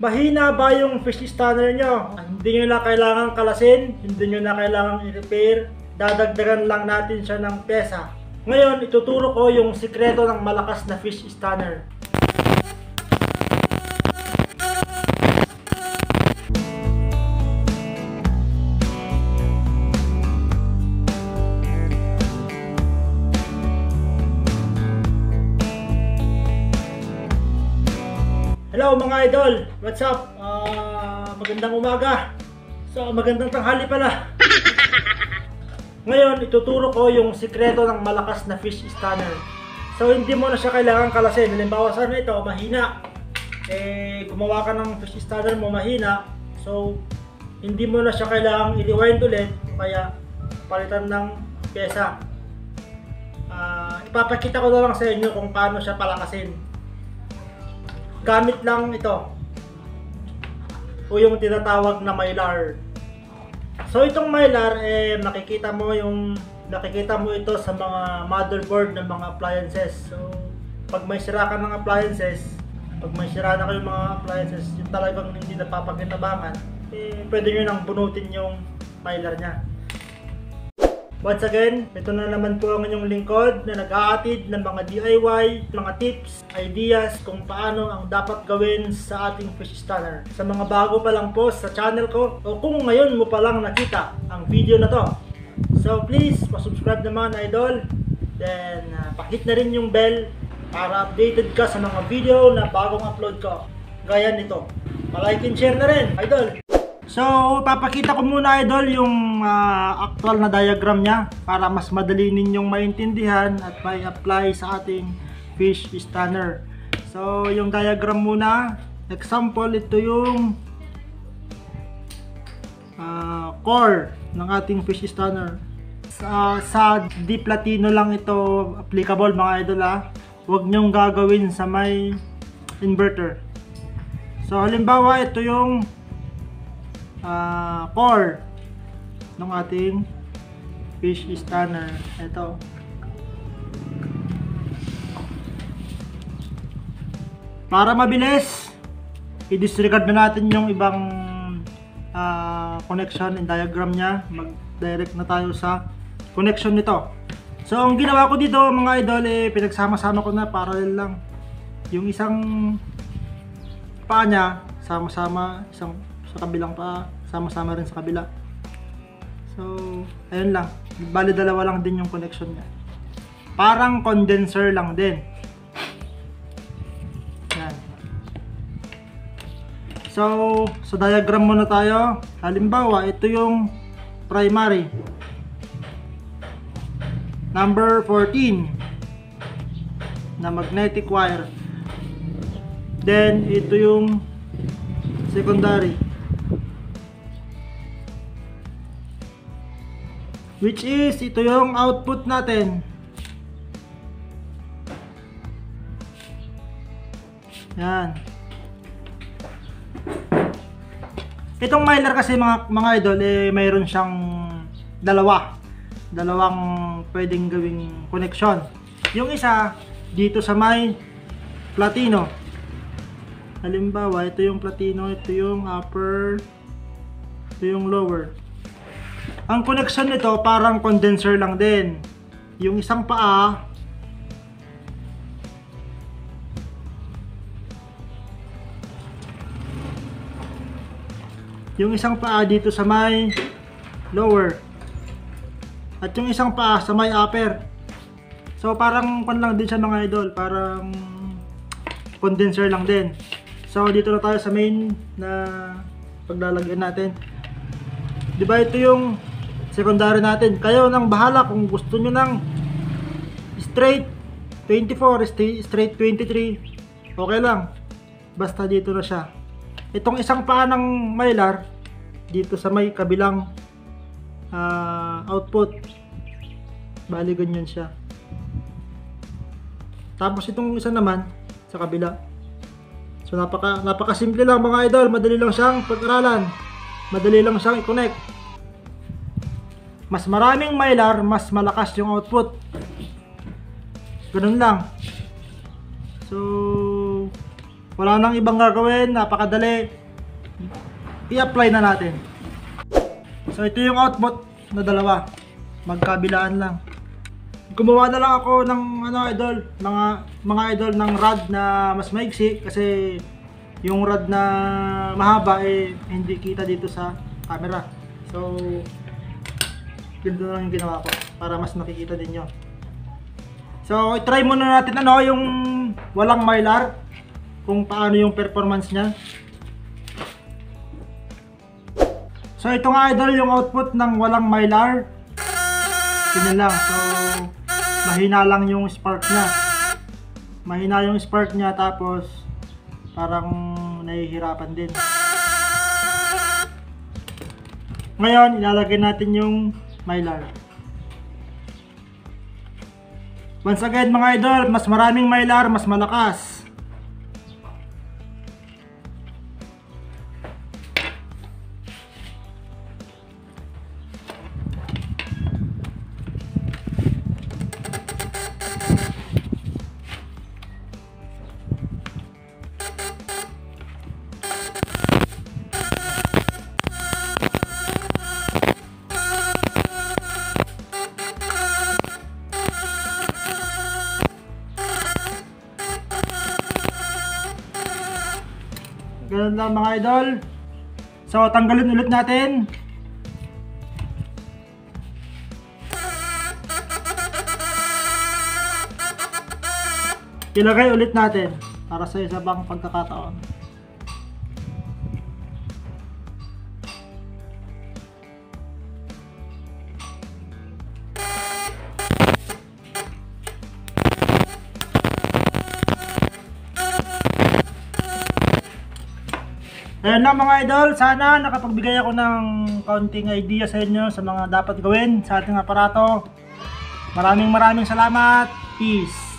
Mahina ba yung fish stunner nyo? Hindi nyo na kailangan kalasin, hindi nyo na kailangan i-repair, dadagdagan lang natin siya ng pesa. Ngayon, ituturo ko yung sikreto ng malakas na fish stunner. Hello mga idol! What's up? Ah, magandang umaga. So, magandang tanghali pala. Ngayon, ituturo ko yung sikreto ng malakas na fish stunner. So, hindi mo na siya kailangan kalasin. Halimbawa, sana ito, mahina. Eh, gumawa ka ng fish stunner mo mahina. So, hindi mo na siya kailangang i-rewind ulit. Kaya, palitan ng pyesa. Ah, ipapakita ko na lang sa inyo kung paano siya palakasin gamit lang ito. O yung tinatawag na mylar. So itong mylar eh makikita mo yung nakikita mo ito sa mga motherboard ng mga appliances. So pag may sira ka ng appliances pag may sira na kayong mga appliances yung talagang hindi napapaginabangan eh pwede nyo nang bunutin yung mylar nya Once again, ito na naman po ang inyong lingkod na nag-aatid ng mga DIY, mga tips, ideas kung paano ang dapat gawin sa ating fish stunner. Sa mga bago pa lang po sa channel ko o kung ngayon mo pa lang nakita ang video na to. So please, pasubscribe naman idol. Then, uh, pakit na rin yung bell para updated ka sa mga video na bagong upload ko. Gaya nito. Palike and share na rin, idol. So, papakita ko muna idol yung uh, actual na diagram niya para mas madali ninyong maintindihan at may apply sa ating fish stunner. So, yung diagram muna, example, ito yung uh, core ng ating fish stunner. Sa, sa D platino lang ito applicable mga idol ha. Huwag nyong gagawin sa may inverter. So, halimbawa, ito yung uh, core ng ating fish stunner. Ito. Para mabilis, i-disregard na natin yung ibang uh, connection and diagram niya. Mag-direct na tayo sa connection nito. So, ang ginawa ko dito mga idol, eh, pinagsama-sama ko na parallel lang. Yung isang paa niya, sama-sama, isang sa kabilang pa, sama-sama rin sa kabila. So, ayun lang. Bali dalawa lang din yung connection niya. Parang condenser lang din. Yan. So, sa diagram muna tayo. Halimbawa, ito yung primary. Number 14 na magnetic wire. Then, ito yung secondary. Which is, ito yung output natin. Yan. Itong mylar kasi mga, mga idol, eh, mayroon siyang dalawa. Dalawang pwedeng gawing connection. Yung isa, dito sa may platino. Halimbawa, ito yung platino, ito yung upper, ito yung lower. Ang connection nito parang condenser lang din. Yung isang paa Yung isang paa dito sa may lower. At yung isang paa sa may upper. So parang pan lang din siya mga idol, parang condenser lang din. So dito na tayo sa main na paglalagyan natin. 'Di ba ito yung secondary natin. Kayo nang bahala kung gusto nyo ng straight 24, straight 23, okay lang. Basta dito na siya. Itong isang paa ng mylar, dito sa may kabilang uh, output, bali ganyan siya. Tapos itong isa naman, sa kabila. So napaka, napaka simple lang mga idol, madali lang siyang pag-aralan. Madali lang siyang i-connect mas maraming mylar, mas malakas yung output. Ganun lang. So, Wala nang ibang gagawin, napakadali. I-apply na natin. So ito yung output na dalawa. Magkabilaan lang. Gumawa na lang ako ng ano idol, mga mga idol ng rod na mas maigsi kasi yung rod na mahaba eh hindi kita dito sa camera. So ganito lang yung ginawa ko para mas makikita din nyo. So, i-try muna natin ano yung walang mylar kung paano yung performance niya. So, ito nga idol yung output ng walang mylar. Ganyan lang. So, mahina lang yung spark niya. Mahina yung spark niya tapos parang nahihirapan din. Ngayon, ilalagay natin yung mylar. Once again mga idol, mas maraming mylar, mas malakas. Ganun lang mga idol. So, tanggalin ulit natin. Ilagay ulit natin para sa isa bang pagkakataon. Ayan lang mga idol, sana nakapagbigay ako ng kaunting idea sa inyo sa mga dapat gawin sa ating aparato. Maraming maraming salamat. Peace.